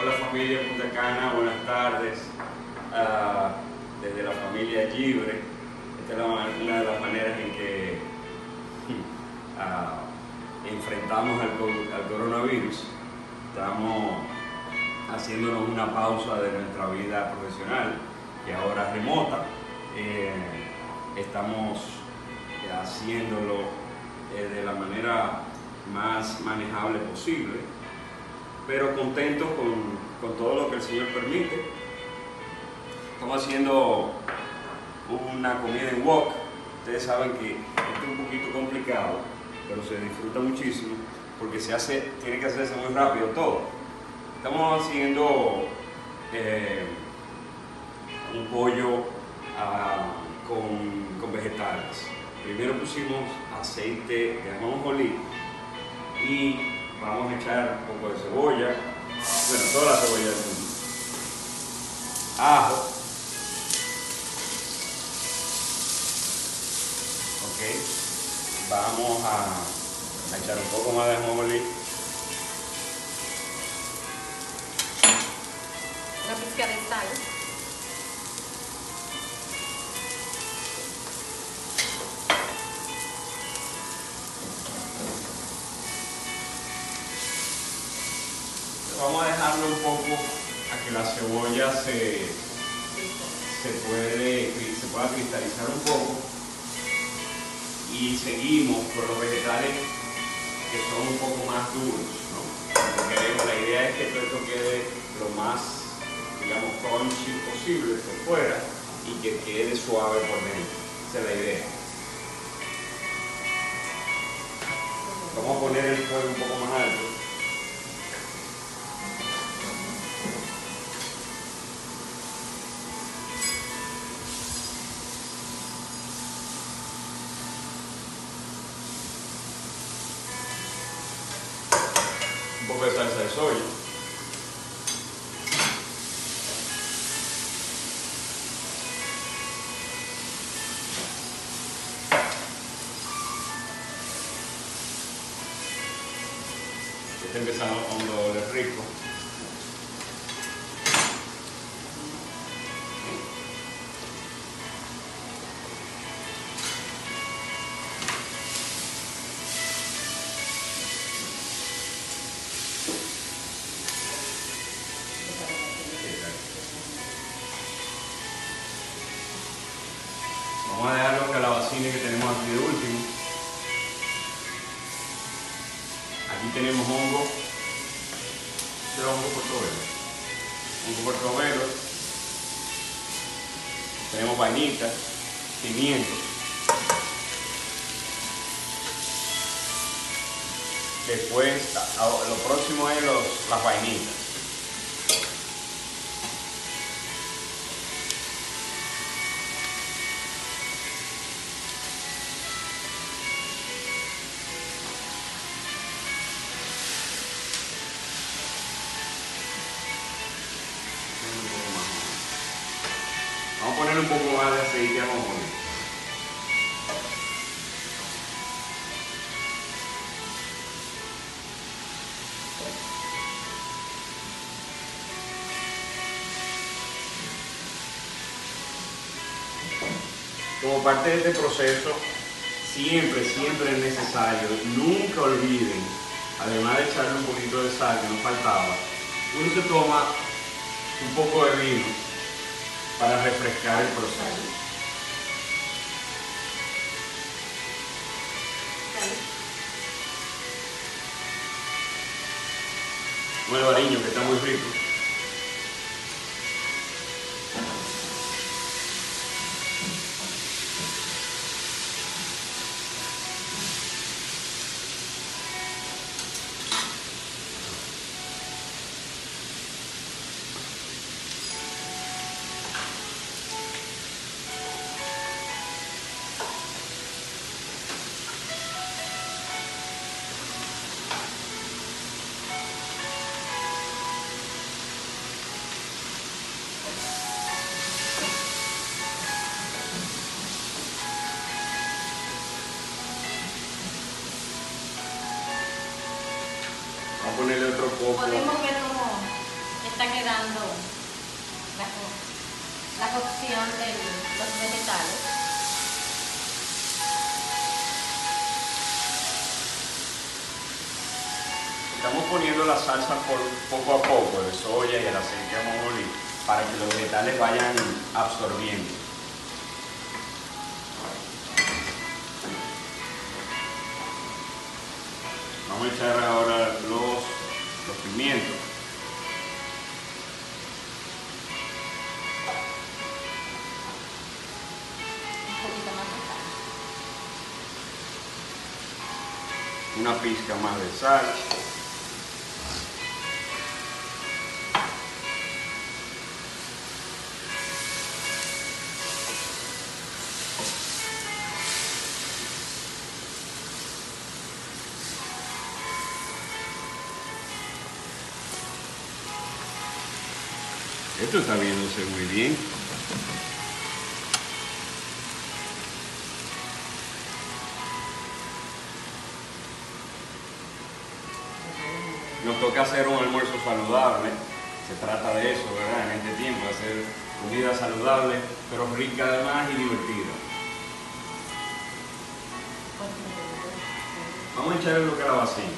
Hola familia Punta Cana, buenas tardes. Ah, desde la familia Libre, esta es una de las maneras en que ah, enfrentamos al, coronavirus. Estamos haciéndonos una pausa de nuestra vida profesional, que ahora es remota. Eh, estamos haciéndolo eh, de la manera más manejable posible, pero contentos con, con todo lo que el Señor permite. Estamos haciendo una comida en wok. Ustedes saben que esto es un poquito complicado, pero se disfruta muchísimo porque se hace, tiene que hacerse muy rápido todo. Estamos haciendo eh, un pollo ah, con, con, vegetales. Primero pusimos aceite de ajonjolí y vamos a echar un poco de cebolla, bueno, toda la cebolla del mundo, ajo, ok, vamos a, echar un poco más de ajonjolí, una pizca de sal, vamos a dejarlo un poco a que la cebolla se, se, puede, se pueda cristalizar un poco y seguimos con los vegetales que son un poco más duros. ¿no? la idea es que todo esto quede lo más, digamos, crunchy posible por fuera y que quede suave por dentro. Esa es la idea. Vamos a poner el fuego un poco más alto. Poco de salsa de soya. Está empezando con doble rico. Calabacines que tenemos aquí de último. Aquí tenemos hongo. Este es hongo portobelo. Hongo. Tenemos vainitas, pimientos. Después, lo próximo es las vainitas. Un poco más de aceite a poner. Como parte de este proceso, siempre, siempre es necesario, nunca olviden, además de echarle un poquito de sal que nos faltaba, uno se toma un poco de vino para refrescar el proceso. Bueno, cariño, que está muy rico. ponerle otro poco. Podemos ver cómo está quedando la, cocción de los vegetales. Estamos poniendo la salsa por, poco a poco de soya y el aceite de ajonjolí para que los vegetales vayan absorbiendo. Vamos a echar ahora los una pizca más de sal. Esto está viéndose muy bien. Nos toca hacer un almuerzo saludable. Se trata de eso, ¿verdad? En este tiempo, hacer comida saludable, pero rica además y divertida. Vamos a echarle los calabacines.